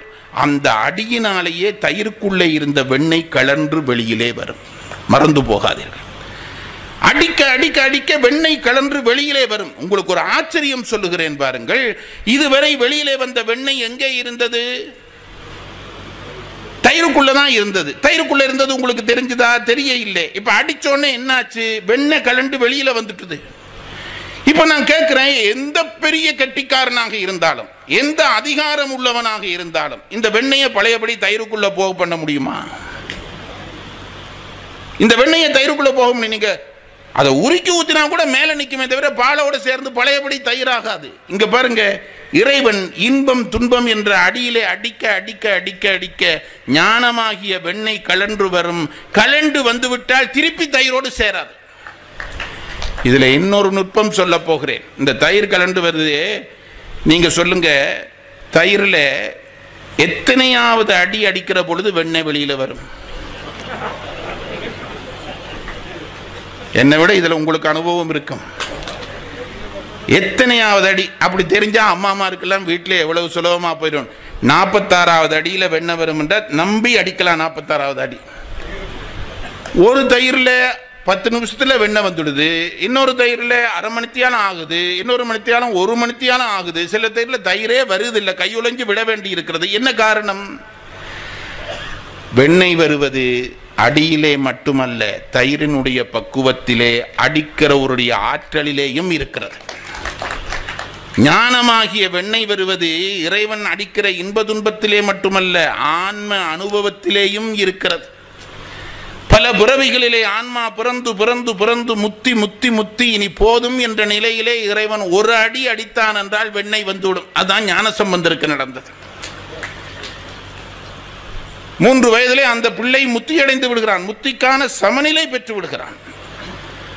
S1: அந்த அடியினாலேயே தயிருக்குள்ளே இருந்த வெண்ணெய் கலன்று வெளியிலே வரும். மறந்து போகாதீர்கள். அடிக்க அடிக்க அடிக்க வெண்ணெய் கலன்று வெளியிலே வரும். உங்களுக்கு ஒரு ஆச்சரியம் சொல்லுகிறேன் பாருங்கள். இதுவரை வெளியிலே வந்த வெண்ணெய் எங்கே இருந்தது? தயிருக்குள்ள தான் இருந்தது. தயிருக்குள்ள இருந்தது உங்களுக்கு தெரிஞ்சுதா? தெரிய இல்லை. இப்ப அடிச்சோடனே என்னாச்சு? வெண்ணெய் கலண்டு வெளியில வந்துட்டுது. இப்ப நான் கேட்கிறேன் எந்த பெரிய கெட்டிக்காரனாக இருந்தாலும் எந்த அதிகாரம் உள்ளவனாக இருந்தாலும் இந்த வெண்ணெயை பழையபடி தயிருக்குள்ள போக பண்ண முடியுமா? இந்த வெண்ணெயை தயிருக்குள்ள போக முடியும் நீங்க அதை உருக்கி ஊற்றினா கூட மேலே நிற்குமே தவிர பாலோடு சேர்ந்து பழையபடி தயிராகாது. இங்கே பாருங்க இறைவன் இன்பம் துன்பம் என்ற அடியிலே அடிக்க அடிக்க அடிக்க அடிக்க ஞானமாகிய வெண்ணை கலன்று வரும். கலண்டு வந்துவிட்டால் திருப்பி தயிரோடு சேராது. இதில் இன்னொரு நுட்பம் சொல்ல போகிறேன். இந்த தயிர் கலண்டு வருது. நீங்கள் சொல்லுங்க தயிரில் எத்தனையாவது அடி அடிக்கிற பொழுது வெண்ணெய் வெளியில் வரும்? என்னை விட இதில் உங்களுக்கு அனுபவம் இருக்கும். எத்தனையாவது அடி அப்படி தெரிஞ்சால் அம்மா அம்மாருக்கெல்லாம் வீட்டிலே எவ்வளவு சுலபமாக போயிடும். நாற்பத்தாறாவது அடியில் வெண்ண வரும் என்றால் நம்பி அடிக்கலாம் நாற்பத்தாறாவது அடி. ஒரு தயிரில் பத்து நிமிஷத்தில் வெண்ணெய் வந்துடுது இன்னொரு தயிரில் அரை மணித்தியாலும் ஆகுது இன்னொரு மணித்தியாலும் ஒரு மணித்தியாலும் ஆகுது. சில தயிரில் தயிரே வருது இல்லை கையுழைஞ்சு விட வேண்டி இருக்கிறது என்ன காரணம்? வெண்ணெய் வருவது அடியிலே மட்டுமல்ல தயிரினுடைய பக்குவத்திலே அடிக்கிறவருடைய ஆற்றலிலேயும் இருக்கிறது. ஞானமாகிய வெண்ணெய் வருவது இறைவன் அடிக்கிற இன்ப துன்பத்திலே மட்டுமல்ல ஆன்ம அனுபவத்திலேயும் இருக்கிறது. பல புறவிகளிலே ஆன்மா பிறந்து பிறந்து பிறந்து முத்தி முத்தி முத்தி இனி போதும் என்ற நிலையிலே இறைவன் ஒரு அடி அடித்தான் என்றால் வெண்ணெய் வந்துவிடும். அதான் ஞான சம்பந்தருக்கு நடந்தது. மூன்று வயதிலே அந்த பிள்ளை முத்தி அடைந்து விடுகிறான். முத்திக்கான சமநிலை பெற்று விடுகிறான்.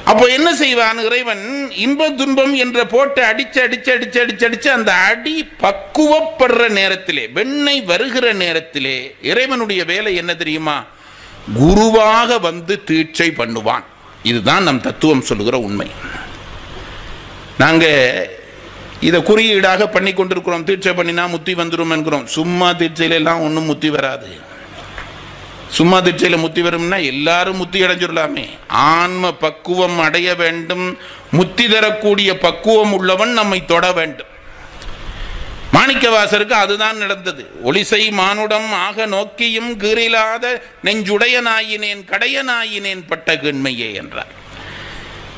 S1: அப்போ என்ன செய்வான் இறைவன்? இன்ப துன்பம் என்ற போட்டு அடிச்சு அடிச்சு அடிச்சு அடிச்சு அடிச்சு அந்த அடி பக்குவப்படுற நேரத்திலே வெண்ணை வருகிற நேரத்திலே இறைவனுடைய வேலை என்ன தெரியுமா? குருவாக வந்து தீட்சை பண்ணுவான். இதுதான் நம் தத்துவம் சொல்லுகிற உண்மை. நாங்கள் இதை குறியீடாக பண்ணி கொண்டிருக்கிறோம் தீட்சை பண்ணினா முத்தி வந்துடும் என்கிறோம். சும்மா தீட்சையிலெல்லாம் ஒன்றும் முத்தி வராது. சும்மா திச்சையில் முத்தி வரும்னா எல்லாரும் முத்தி அடைஞ்சிடலாமே. ஆன்ம பக்குவம் அடைய வேண்டும். முத்தி தரக்கூடிய பக்குவம் உள்ளவன் நம்மை தொட வேண்டும். மாணிக்கவாசருக்கு அதுதான் நடந்தது. ஒளிசை மானுடம் ஆக நோக்கியும் கீறிலாத நெஞ்சுடைய நாயினேன் கடைய நாயினேன் பட்ட கண்மையே என்றார்.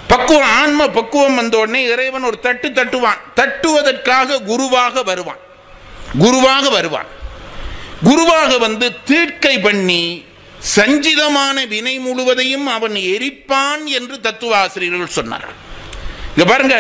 S1: பக்குவம் ஆன்ம பக்குவம் வந்தோடனே இறைவன் ஒரு தட்டு தட்டுவான். தட்டுவதற்காக குருவாக வருவான். குருவாக வருவான். குருவாக வந்து தீட்கை பண்ணி சஞ்சிதமான வினை முழுவதையும் அவன் எரிப்பான் என்று தத்துவ ஆசிரியர்கள் சொன்னார்கள் இங்க பாருங்க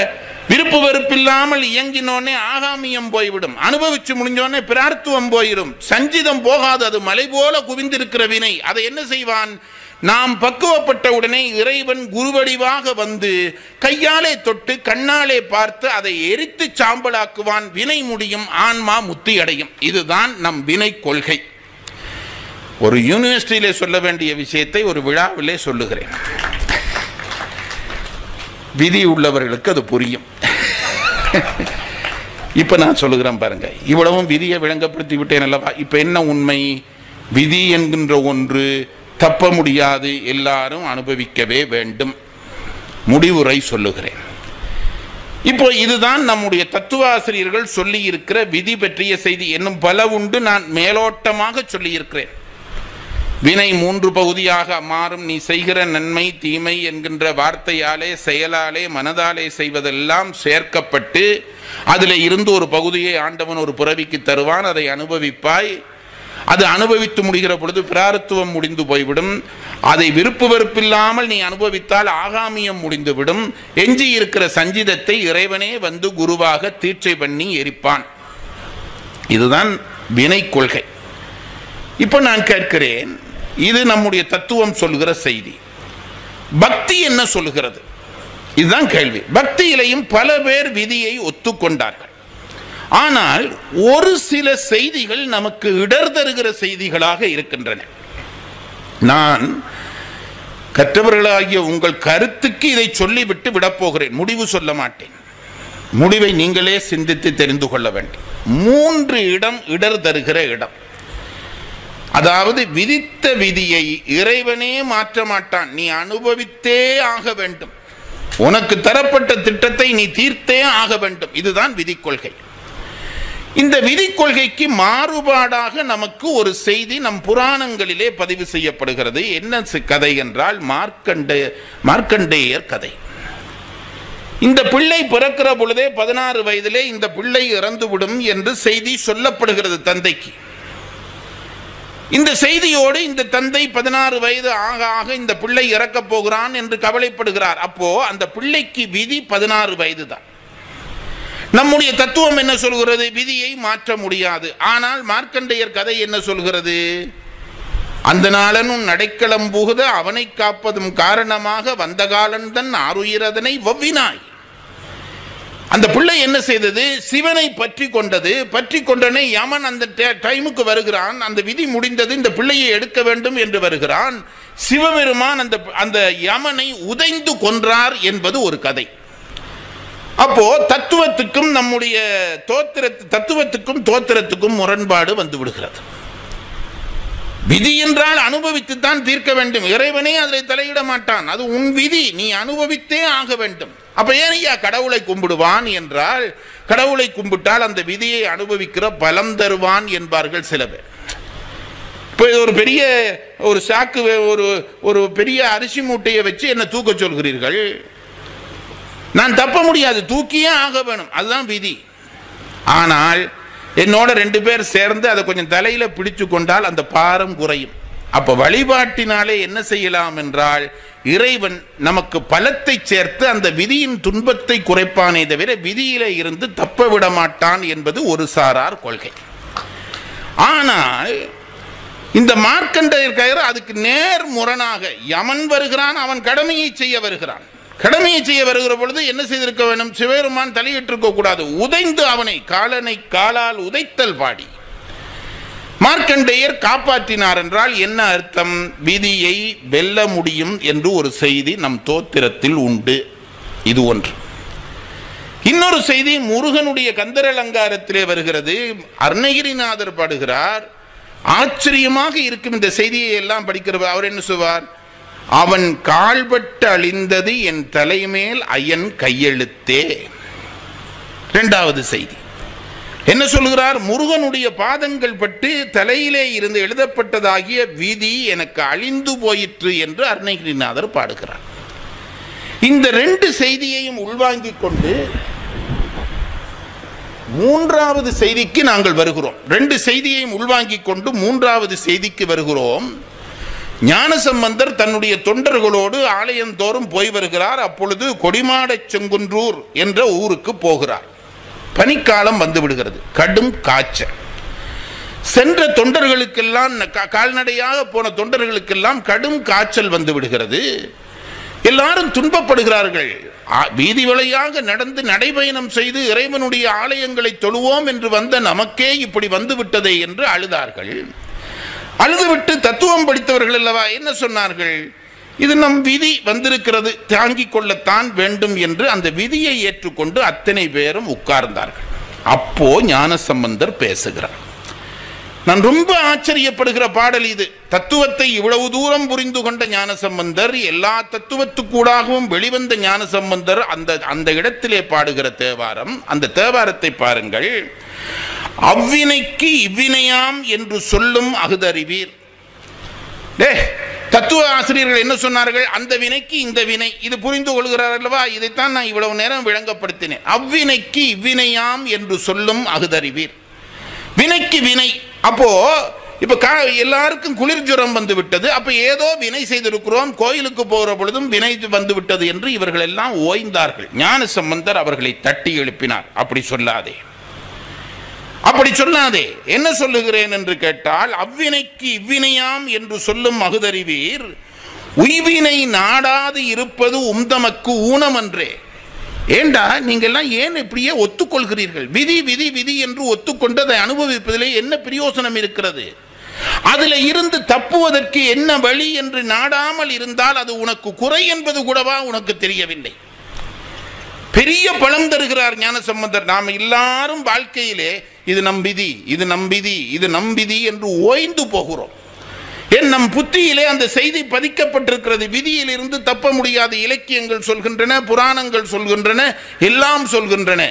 S1: விருப்பு வெறுப்பில்லாமல் இயங்கினோடனே ஆகாமியம் போய்விடும். அனுபவிச்சு முடிஞ்சோடனே பிரார்த்துவம் போயிடும் சஞ்சிதம் போகாது. அது மலை போல குவிந்திருக்கிற வினை. அதை என்ன செய்வான்? நாம் பக்குவப்பட்ட உடனே இறைவன் குருவடிவாக வந்து கையாலே தொட்டு கண்ணாலே பார்த்து அதை எரித்து சாம்பலாக்குவான். வினை முடியும் ஆன்மா முத்தி அடையும் இதுதான் நம் வினை கொள்கை. ஒரு யூனிவர்சிட்டியிலே சொல்ல வேண்டிய விஷயத்தை ஒரு விழாவிலே சொல்லுகிறேன். விதி உள்ளவர்களுக்கு அது புரியும். இப்போ நான் சொல்லுகிறேன் பாருங்க. இவ்வளவும் விதியை விளங்கப்படுத்தி விட்டேன் அல்லவா? இப்போ என்ன உண்மை? விதி என்கின்ற ஒன்று தப்ப முடியாது எல்லாரும் அனுபவிக்கவே வேண்டும். முடிவுரை சொல்லுகிறேன். இப்போ இதுதான் நம்முடைய தத்துவாசிரியர்கள் சொல்லி இருக்கிற விதி பற்றிய செய்தி என்னும் பல உண்டு நான் மேலோட்டமாக சொல்லியிருக்கிறேன். வினை மூன்று பகுதியாக மாறும். நீ செய்கிற நன்மை தீமை என்கின்ற வார்த்தையாலே செயலாலே மனதாலே செய்வதெல்லாம் சேர்க்கப்பட்டு அதில் இருந்து ஒரு பகுதியை ஆண்டவன் ஒரு புறவிக்கு தருவான் அதை அனுபவிப்பாய். அது அனுபவித்து முடிகிற பொழுது பிராரத்துவம் முடிந்து போய்விடும். அதை விருப்பு வெறுப்பில்லாமல் நீ அனுபவித்தால் ஆகாமியம் முடிந்துவிடும். எஞ்சி இருக்கிற சஞ்சிதத்தை இறைவனே வந்து குருவாக தீட்சை பண்ணி எரிப்பான். இதுதான் வினை கொள்கை. இப்போ நான் கேட்கிறேன் இது நம்முடைய தத்துவம் சொல்கிற செய்தி. பக்தி என்ன சொல்கிறது இதுதான் கேள்வி. பக்தியிலையும் பல பேர் விதியை ஒத்துக்கொண்டார்கள். ஆனால் ஒரு சில செய்திகள் நமக்கு இடர் தருகிற செய்திகளாக இருக்கின்றன. நான் கற்றவர்களாகிய உங்கள் கருத்துக்கு இதை சொல்லிவிட்டு விடப்போகிறேன் முடிவு சொல்ல மாட்டேன். முடிவை நீங்களே சிந்தித்து தெரிந்து கொள்ள வேண்டும். மூன்று இடம் இடர் தருகிற இடம். அதாவது விதித்த விதியை இறைவனே மாற்ற மாட்டான். நீ அனுபவித்தே ஆக வேண்டும். உனக்கு தரப்பட்ட திட்டத்தை நீ தீர்த்தே ஆக வேண்டும். இதுதான் விதிக்கொள்கை இந்த விதி கொள்கைக்கு மாறுபாடாக நமக்கு ஒரு செய்தி நம் புராணங்களிலே பதிவு செய்யப்படுகிறது. என்ன கதை என்றால் மார்க்கண்டே மார்க்கண்டேயர் கதை. இந்த பிள்ளை பிறக்கிற பொழுதே பதினாறு வயதிலே இந்த பிள்ளை இறந்துவிடும் என்று செய்தி சொல்லப்படுகிறது தந்தைக்கு. இந்த செய்தியோடு இந்த தந்தை பதினாறு வயது ஆக ஆக இந்த பிள்ளை இறக்கப் போகிறான் என்று கவலைப்படுகிறார். அப்போ அந்த பிள்ளைக்கு விதி பதினாறு வயது தான் நம்முடைய தத்துவம் என்ன சொல்கிறது? விதியை மாற்ற முடியாது. ஆனால் மார்க்கண்டேயர் கதை என்ன சொல்கிறது? அந்த நாளனும் நடைக்களம் புகுத அவனை காப்பதும் காரணமாக வந்த காலன் தன் ஆறுயிரதனை ஒவ்வினாய் அந்த பிள்ளை என்ன செய்தது? சிவனை பற்றி கொண்டது. பற்றி கொண்டனே யமன் அந்த டைமுக்கு வருகிறான். அந்த விதி முடிந்தது இந்த பிள்ளையை எடுக்க வேண்டும் என்று வருகிறான். சிவபெருமான் அந்த அந்த யமனை உதைந்து கொன்றார் என்பது ஒரு கதை. அப்போ தத்துவத்துக்கும் நம்முடைய தோத்திர தத்துவத்துக்கும் தோத்திரத்துக்கும் முரண்பாடு வந்து விடுகிறது. விதி என்றால் அனுபவித்துத்தான் தீர்க்க வேண்டும். இறைவனே அதில் தலையிட மாட்டான். அது உன் விதி. நீ அனுபவித்தே ஆக வேண்டும். அப்ப ஏன் ஐயா கடவுளை கும்பிடுவான் என்றால் கடவுளை கும்பிட்டால் அந்த விதியை அனுபவிக்கிற பலம் தருவான் என்பார்கள் சில பேர். இப்போ ஒரு பெரிய ஒரு சாக்கு ஒரு ஒரு பெரிய அரிசி மூட்டையை வச்சு என்ன தூக்க சொல்கிறீர்கள்? நான் தப்ப முடியாது தூக்கியே ஆக வேணும். அதுதான் விதி. ஆனால் என்னோட ரெண்டு பேர் சேர்ந்து அதை கொஞ்சம் தலையில பிடிச்சு கொண்டால் அந்த பாரம் குறையும். அப்ப வழிபாட்டினாலே என்ன செய்யலாம் என்றால் இறைவன் நமக்கு பலத்தை சேர்த்து அந்த விதியின் துன்பத்தை குறைப்பானே தவிர விதியில இருந்து தப்ப விட மாட்டான் என்பது ஒரு சாரார் கொள்கை. ஆனால் இந்த மார்க்கண்டையர் கயிறு அதுக்கு நேர் முரணாக யமன் வருகிறான் அவன் கடமையை செய்ய வருகிறான். கடமையை செய்ய வருகிற பொழுது என்ன செய்திருக்க வேண்டும்? சிவபெருமான் தலையிட்டிருக்க கூடாது. உதைந்து அவனை காலனை காலால் உதைத்தல் பாடி. மார்க்கண்டேயர் காப்பாற்றினார் என்றால் என்ன அர்த்தம்? விதியை வெல்ல முடியும் என்று ஒரு செய்தி நம் தோத்திரத்தில் உண்டு. இது ஒன்று. இன்னொரு செய்தி முருகனுடைய கந்தர் அலங்காரத்திலே வருகிறது. அருணகிரிநாதர் பாடுகிறார். ஆச்சரியமாக இருக்கும் இந்த செய்தியை எல்லாம் படிக்கிற அவர் என்ன சொல்வார்? அவன் கால்பட்டு அழிந்தது என் தலைமேல் அயன் கையெழுத்தே. இரண்டாவது செய்தி. என்ன சொல்கிறார் முருகனுடைய பாதங்கள் பட்டு தலையிலே இருந்து எழுதப்பட்டதாகிய விதி எனக்கு அழிந்து போயிற்று என்று அருணகிரிநாதர் பாடுகிறார். இந்த ரெண்டு செய்தியையும் உள்வாங்கிக் கொண்டு மூன்றாவது செய்திக்கு நாங்கள் வருகிறோம். ரெண்டு செய்தியையும் உள்வாங்கிக் கொண்டு மூன்றாவது செய்திக்கு வருகிறோம். ஞானசம்பந்தர் தன்னுடைய தொண்டர்களோடு ஆலயந்தோறும் போய் வருகிறார். அப்பொழுது கொடிமாடச் செங்குன்றூர் என்ற ஊருக்கு போகிறார். பனிக்காலம் வந்து விடுகிறது. கடும் காய்ச்சல். சென்ற தொண்டர்களுக்கெல்லாம் கால்நடையாக போன தொண்டர்களுக்கெல்லாம் கடும் காய்ச்சல் வந்து விடுகிறது. எல்லாரும் துன்பப்படுகிறார்கள். ஆ, வீதி வழியாக நடந்து நடைபயணம் செய்து இறைவனுடைய ஆலயங்களை தொழுவோம் என்று வந்த நமக்கே இப்படி வந்து விட்டதே என்று அழுதார்கள். அழுதுவிட்டு தத்துவம் படித்தவர்கள் அல்லவா? என்ன சொன்னார்கள்? இது நம் விதி வந்திருக்கிறது. தாங்கிக் கொள்ளத்தான் வேண்டும் என்று அந்த விதியை ஏற்றுக்கொண்டு அத்தனை பேரும் உட்கார்ந்தார்கள். அப்போ ஞானசம்பந்தர் பேசுகிறார். நான் ரொம்ப ஆச்சரியப்படுகிற பாடல் இது. தத்துவத்தை இவ்வளவு தூரம் புரிந்து கொண்ட ஞானசம்பந்தர் எல்லா தத்துவத்துக்கூடாகவும் வெளிவந்த ஞானசம்பந்தர் அந்த அந்த இடத்திலே பாடுகிற தேவாரம் அந்த தேவாரத்தை பாருங்கள். அவ்வினைக்கு இவ்வினையாம் என்று சொல்லும் அகுதறிவீர் டே தத்துவ ஆசிரியர்கள் என்ன சொன்னார்கள்? அந்த வினைக்கு இந்த வினை. இது புரிந்து கொள்கிறார் அல்லவா? இதைத்தான் நான் இவ்வளவு நேரம் விளங்கப்படுத்தினேன். அவ்வினைக்கு இவ்வினையாம் என்று சொல்லும் அகுதறிவீர் வினைக்கு வினை. அப்போ இப்போ கா எல்லாருக்கும் குளிர் ஜுரம் வந்து விட்டது. அப்போ ஏதோ வினை செய்திருக்கிறோம். கோயிலுக்கு போகிற பொழுதும் வினை வந்து விட்டது என்று இவர்கள் எல்லாம் ஓய்ந்தார்கள். ஞான சம்பந்தர் அவர்களை தட்டி எழுப்பினார். அப்படி சொல்லாதே. அப்படி சொல்லாதே. என்ன சொல்லுகிறேன் என்று கேட்டால் அவ்வினைக்கு இவ்வினையாம் என்று சொல்லும் மகுதறிவீர். உய்வினை நாடாது இருப்பது உம்தமக்கு ஊனமன்றே. ஏண்டா நீங்கள்லாம் ஏன் இப்படியே ஒத்துக்கொள்கிறீர்கள்? விதி விதி விதி என்று ஒத்துக்கொண்டு அதை அனுபவிப்பதிலே என்ன பிரயோசனம் இருக்கிறது? அதில் இருந்து தப்புவதற்கு என்ன வழி என்று நாடாமல் இருந்தால் அது உனக்கு குறை என்பது கூடவா? உனக்கு தெரியவில்லை. பெரிய பலம் தருகிறார் ஞானசம்பந்தர். நாம் எல்லாரும் வாழ்க்கையிலே இது நம்பிதி இது நம்பிதி இது நம்பிதி என்று ஓய்ந்து போகிறோம். என் நம் புத்தியிலே அந்த செய்தி பதிக்கப்பட்டிருக்கிறது. விதியிலிருந்து தப்ப முடியாத இலக்கியங்கள் சொல்கின்றன புராணங்கள் சொல்கின்றன எல்லாம் சொல்கின்றன.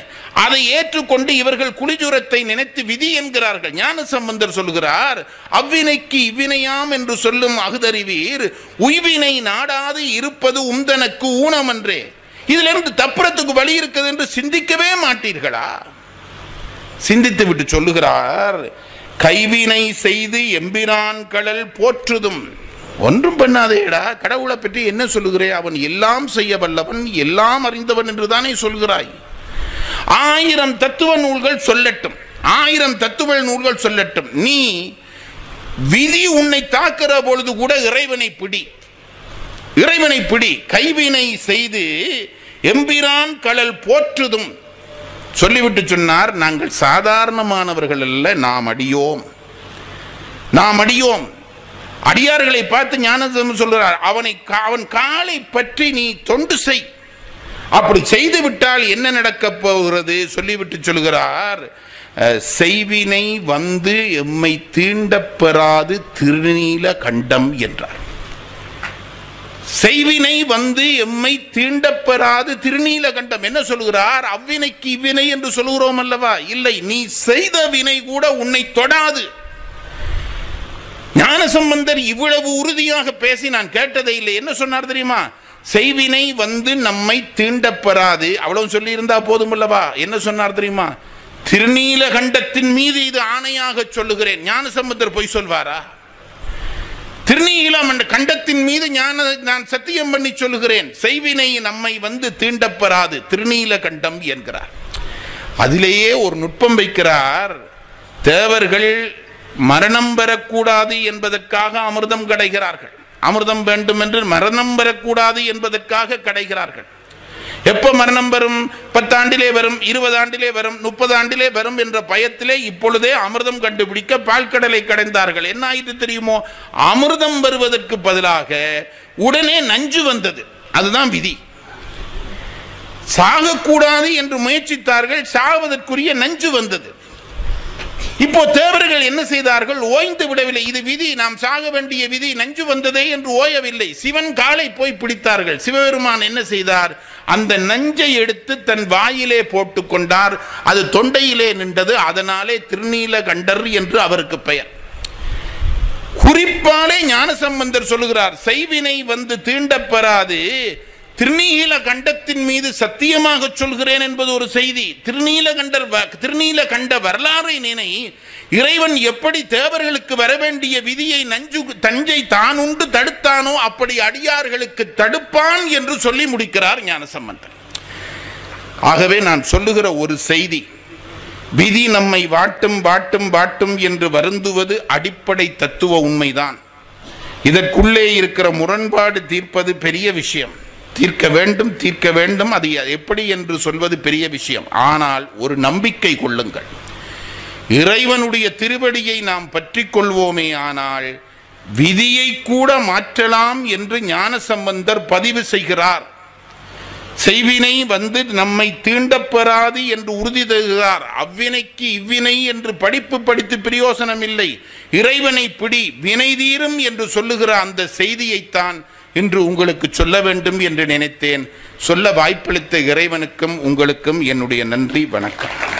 S1: அதை ஏற்றுக்கொண்டு இவர்கள் குளிஜுரத்தை நினைத்து விதி என்கிறார்கள். ஞான சம்பந்தர் சொல்கிறார் அவ்வினைக்கு இவ்வினையாம் என்று சொல்லும் அகுதறிவீர் உய்வினை நாடாது இருப்பது உந்தனக்கு ஊனமன்றே. இதிலிருந்து தப்புறத்துக்கு வழி இருக்குது என்று சிந்திக்கவே மாட்டீர்களா? சிந்தித்து விட்டு சொல்லுகிறார் கைவினை செய்து எம்பிரான் கடல் போற்றுதும். ஒன்றும் பண்ணாதேடா கடவுளை பற்றி என்ன சொல்லுகிறே? அவன் எல்லாம் செய்ய வல்லவன் எல்லாம் அறிந்தவன் என்று தானே சொல்கிறாய். ஆயிரம் தத்துவ நூல்கள் சொல்லட்டும் ஆயிரம் தத்துவ நூல்கள் சொல்லட்டும். நீ விதி உன்னை தாக்குற பொழுது கூட இறைவனை பிடி. இறைவனை பிடி. கைவினை செய்து எம்பிரான் கடல் போற்றுதும். சொல்லிவிட்டு சொன்னார் நாங்கள் சாதாரணமானவர்கள் அல்ல நாம் அடியோம். நாம் அடியோம். அடியார்களை பார்த்து ஞானதம் சொல்கிறார் அவனை கா- அவன் காலை பற்றி நீ தொண்டு செய். அப்படி செய்து விட்டால் என்ன நடக்கப் போகிறது? சொல்லிவிட்டு சொல்கிறார் செய்வினை வந்து எம்மை தீண்டப்பெறாது திருநீல கண்டம் என்றார். செய்வினை வந்து எம்மை தீண்டப்பெறாது திருநீலகண்டம். என்ன சொல்கிறார் அவ்வினைக்கு இவ்வினை என்று சொல்கிறோம் அல்லவா? இல்லை நீ செய்த வினை கூட உன்னை தொடாது. ஞானசம்பந்தர் இவ்வளவு உறுதியாக பேசி நான் கேட்டதே இல்லை. என்ன சொன்னார் தெரியுமா? செய்வினை வந்து நம்மை தீண்டப்பெறாது. அவ்வளவு சொல்லி இருந்தா போதும் அல்லவா? என்ன சொன்னார் தெரியுமா? திருநீலகண்டத்தின் மீது இது ஆணையாக சொல்லுகிறேன். ஞானசம்பந்தர் பொய் சொல்வாரா? திருநீலம் என்ற கண்டத்தின் மீது ஞான நான் சத்தியம் பண்ணி சொல்லுகிறேன். செய்வினை நம்மை வந்து தீண்டப்பெறாது. திருநீல கண்டம் என்கிறார். அதிலேயே ஒரு நுட்பம் வைக்கிறார். தேவர்கள் மரணம் பெறக்கூடாது என்பதற்காக அமிர்தம் கடைகிறார்கள். அமிர்தம் வேண்டும் என்று மரணம் பெறக்கூடாது என்பதற்காக கடைகிறார்கள். எப்ப மரணம் வரும்? பத்தாண்டிலே வரும் இருபது ஆண்டிலே வரும் முப்பது ஆண்டிலே வரும் என்ற பயத்திலே இப்பொழுதே அமிர்தம் கண்டுபிடிக்க பால்கடலை கடைந்தார்கள். என்ன ஆயிட்டு தெரியுமோ? அமிர்தம் வருவதற்கு பதிலாக உடனே நஞ்சு வந்தது. அதுதான் விதி. சாகக்கூடாது என்று முயற்சித்தார்கள் சாவதற்குரிய நஞ்சு வந்தது. இப்போ தேவர்கள் என்ன செய்தார்கள்? ஓய்ந்து விடவில்லை. இது விதி. நாம் சாக வேண்டிய விதி. நஞ்சு வந்ததே என்று ஓயவில்லை. சிவன் காலை போய் பிடித்தார்கள். சிவபெருமான் என்ன செய்தார்? அந்த நஞ்சை எடுத்து தன் வாயிலே போட்டு கொண்டார். அது தொண்டையிலே நின்றது. அதனாலே திருநீல கண்டர் என்று அவருக்கு பெயர். குறிப்பாலே ஞானசம்பந்தர் சொல்லுகிறார் செய்வினை வந்து தீண்டப்பெறாது. திருநீல கண்டத்தின் மீது சத்தியமாக சொல்கிறேன் என்பது ஒரு செய்தி. திருநீலகண்டர் வ- திருநீலகண்ட வரலாறை நினை இறைவன் எப்படி தேவர்களுக்கு வர வேண்டிய விதியை நஞ்சு தஞ்சை தான் உண்டு தடுத்தானோ அப்படி அடியார்களுக்கு தடுப்பான் என்று சொல்லி முடிக்கிறார் ஞானசம்பந்தன். ஆகவே நான் சொல்லுகிற ஒரு செய்தி. விதி நம்மை வாட்டும் வாட்டும் வாட்டும் என்று வருந்துவது அடிப்படை தத்துவ உண்மைதான். இதற்குள்ளே இருக்கிற முரண்பாடு தீர்ப்பது பெரிய விஷயம். தீர்க்க வேண்டும் தீர்க்க வேண்டும் அது எப்படி என்று சொல்வது பெரிய விஷயம். ஆனால் ஒரு நம்பிக்கை கொள்ளுங்கள். இறைவனுடைய திருவடியை நாம் பற்றி கொள்வோமே ஆனால் விதியை கூட மாற்றலாம் என்று ஞானசம்பந்தர் பதிவு செய்கிறார். செய்வினை வந்து நம்மை தீண்டப்பெறாது என்று உறுதி தருகிறார். அவ்வினைக்கு இவ்வினை என்று படிப்பு படித்து பிரயோசனம் இல்லை இறைவனை பிடி வினை தீரும் என்று சொல்லுகிற அந்த செய்தியைத்தான் இன்று உங்களுக்கு சொல்ல வேண்டும் என்று நினைத்தேன். சொல்ல வாய்ப்பளித்த இறைவனுக்கும் உங்களுக்கும் என்னுடைய நன்றி வணக்கம்.